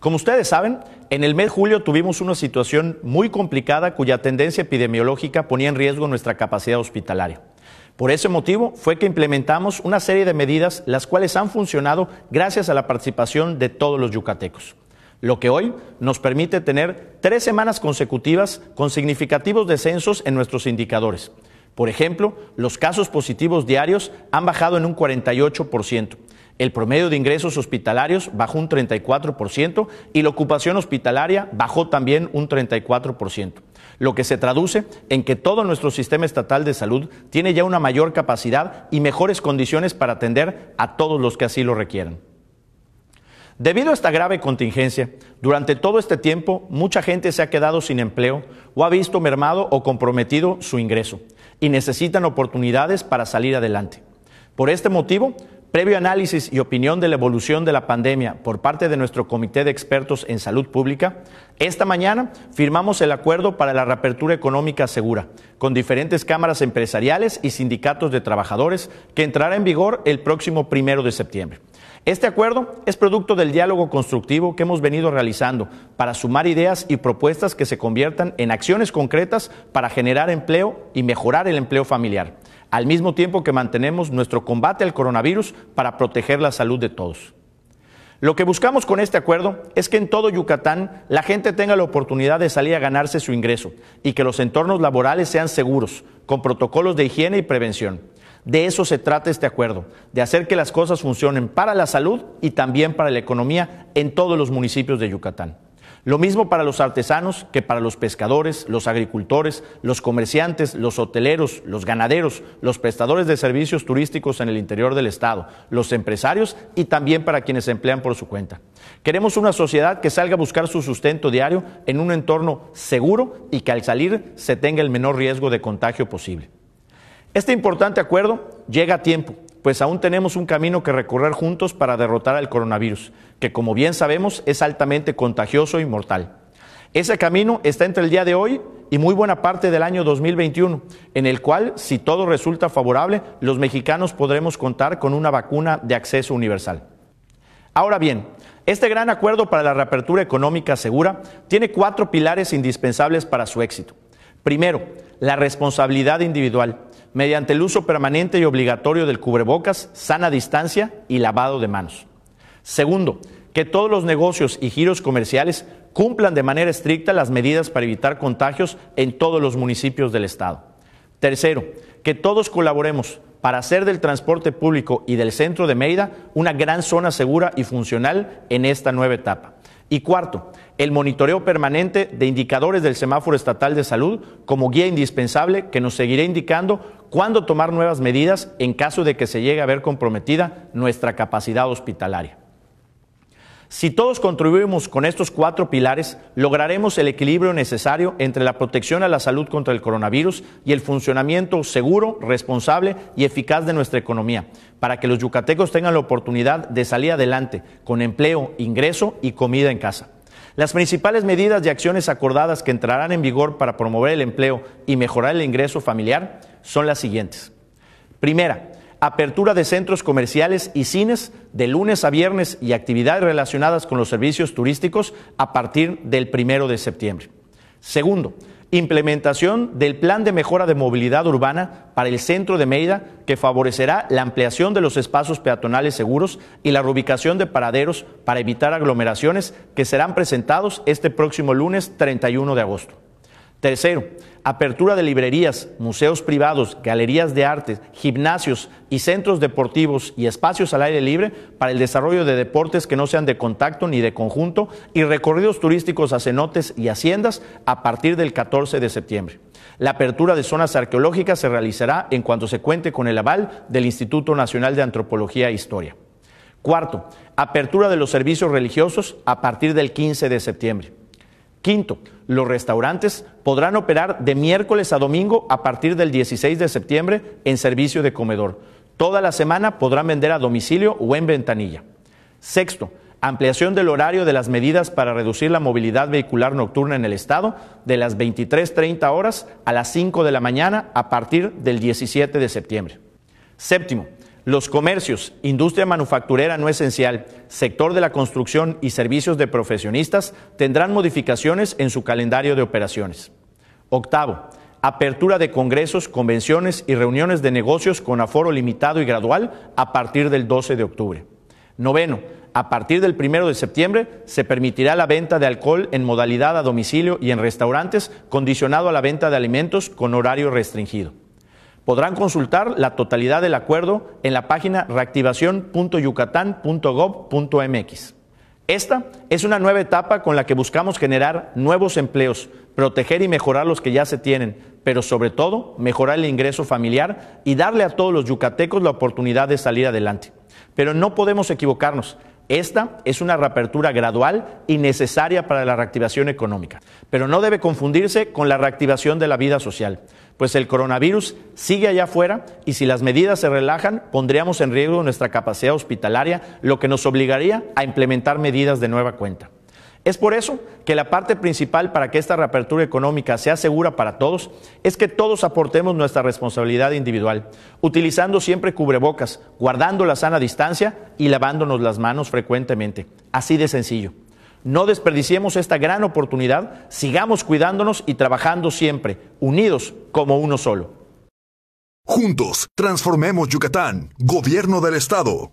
Como ustedes saben, en el mes de julio tuvimos una situación muy complicada cuya tendencia epidemiológica ponía en riesgo nuestra capacidad hospitalaria. Por ese motivo fue que implementamos una serie de medidas las cuales han funcionado gracias a la participación de todos los yucatecos, lo que hoy nos permite tener tres semanas consecutivas con significativos descensos en nuestros indicadores. Por ejemplo, los casos positivos diarios han bajado en un 48%. El promedio de ingresos hospitalarios bajó un 34% y la ocupación hospitalaria bajó también un 34%, lo que se traduce en que todo nuestro sistema estatal de salud tiene ya una mayor capacidad y mejores condiciones para atender a todos los que así lo requieran. Debido a esta grave contingencia, durante todo este tiempo mucha gente se ha quedado sin empleo o ha visto mermado o comprometido su ingreso y necesitan oportunidades para salir adelante. Por este motivo, Previo análisis y opinión de la evolución de la pandemia por parte de nuestro Comité de Expertos en Salud Pública, esta mañana firmamos el acuerdo para la reapertura económica segura, con diferentes cámaras empresariales y sindicatos de trabajadores, que entrará en vigor el próximo primero de septiembre. Este acuerdo es producto del diálogo constructivo que hemos venido realizando para sumar ideas y propuestas que se conviertan en acciones concretas para generar empleo y mejorar el empleo familiar al mismo tiempo que mantenemos nuestro combate al coronavirus para proteger la salud de todos. Lo que buscamos con este acuerdo es que en todo Yucatán la gente tenga la oportunidad de salir a ganarse su ingreso y que los entornos laborales sean seguros, con protocolos de higiene y prevención. De eso se trata este acuerdo, de hacer que las cosas funcionen para la salud y también para la economía en todos los municipios de Yucatán. Lo mismo para los artesanos que para los pescadores, los agricultores, los comerciantes, los hoteleros, los ganaderos, los prestadores de servicios turísticos en el interior del Estado, los empresarios y también para quienes se emplean por su cuenta. Queremos una sociedad que salga a buscar su sustento diario en un entorno seguro y que al salir se tenga el menor riesgo de contagio posible. Este importante acuerdo llega a tiempo pues aún tenemos un camino que recorrer juntos para derrotar al coronavirus, que como bien sabemos es altamente contagioso y mortal. Ese camino está entre el día de hoy y muy buena parte del año 2021, en el cual, si todo resulta favorable, los mexicanos podremos contar con una vacuna de acceso universal. Ahora bien, este gran acuerdo para la reapertura económica segura tiene cuatro pilares indispensables para su éxito. Primero, la responsabilidad individual mediante el uso permanente y obligatorio del cubrebocas, sana distancia y lavado de manos. Segundo, que todos los negocios y giros comerciales cumplan de manera estricta las medidas para evitar contagios en todos los municipios del Estado. Tercero, que todos colaboremos para hacer del transporte público y del centro de Mérida una gran zona segura y funcional en esta nueva etapa. Y cuarto, el monitoreo permanente de indicadores del semáforo estatal de salud como guía indispensable que nos seguirá indicando cuándo tomar nuevas medidas en caso de que se llegue a ver comprometida nuestra capacidad hospitalaria. Si todos contribuimos con estos cuatro pilares, lograremos el equilibrio necesario entre la protección a la salud contra el coronavirus y el funcionamiento seguro, responsable y eficaz de nuestra economía, para que los yucatecos tengan la oportunidad de salir adelante con empleo, ingreso y comida en casa. Las principales medidas y acciones acordadas que entrarán en vigor para promover el empleo y mejorar el ingreso familiar son las siguientes. Primera, apertura de centros comerciales y cines de lunes a viernes y actividades relacionadas con los servicios turísticos a partir del primero de septiembre. Segundo, implementación del plan de mejora de movilidad urbana para el centro de Mérida que favorecerá la ampliación de los espacios peatonales seguros y la reubicación de paraderos para evitar aglomeraciones que serán presentados este próximo lunes 31 de agosto. Tercero, apertura de librerías, museos privados, galerías de arte, gimnasios y centros deportivos y espacios al aire libre para el desarrollo de deportes que no sean de contacto ni de conjunto y recorridos turísticos a cenotes y haciendas a partir del 14 de septiembre. La apertura de zonas arqueológicas se realizará en cuanto se cuente con el aval del Instituto Nacional de Antropología e Historia. Cuarto, apertura de los servicios religiosos a partir del 15 de septiembre. Quinto, los restaurantes podrán operar de miércoles a domingo a partir del 16 de septiembre en servicio de comedor. Toda la semana podrán vender a domicilio o en ventanilla. Sexto, ampliación del horario de las medidas para reducir la movilidad vehicular nocturna en el Estado de las 23.30 horas a las 5 de la mañana a partir del 17 de septiembre. Séptimo, Los comercios, industria manufacturera no esencial, sector de la construcción y servicios de profesionistas tendrán modificaciones en su calendario de operaciones. Octavo, apertura de congresos, convenciones y reuniones de negocios con aforo limitado y gradual a partir del 12 de octubre. Noveno, a partir del 1 de septiembre se permitirá la venta de alcohol en modalidad a domicilio y en restaurantes condicionado a la venta de alimentos con horario restringido. Podrán consultar la totalidad del acuerdo en la página reactivación.yucatán.gov.mx. Esta es una nueva etapa con la que buscamos generar nuevos empleos, proteger y mejorar los que ya se tienen, pero sobre todo mejorar el ingreso familiar y darle a todos los yucatecos la oportunidad de salir adelante. Pero no podemos equivocarnos. Esta es una reapertura gradual y necesaria para la reactivación económica, pero no debe confundirse con la reactivación de la vida social, pues el coronavirus sigue allá afuera y si las medidas se relajan, pondríamos en riesgo nuestra capacidad hospitalaria, lo que nos obligaría a implementar medidas de nueva cuenta. Es por eso que la parte principal para que esta reapertura económica sea segura para todos es que todos aportemos nuestra responsabilidad individual, utilizando siempre cubrebocas, guardando la sana distancia y lavándonos las manos frecuentemente. Así de sencillo. No desperdiciemos esta gran oportunidad, sigamos cuidándonos y trabajando siempre, unidos como uno solo. Juntos, transformemos Yucatán, Gobierno del Estado.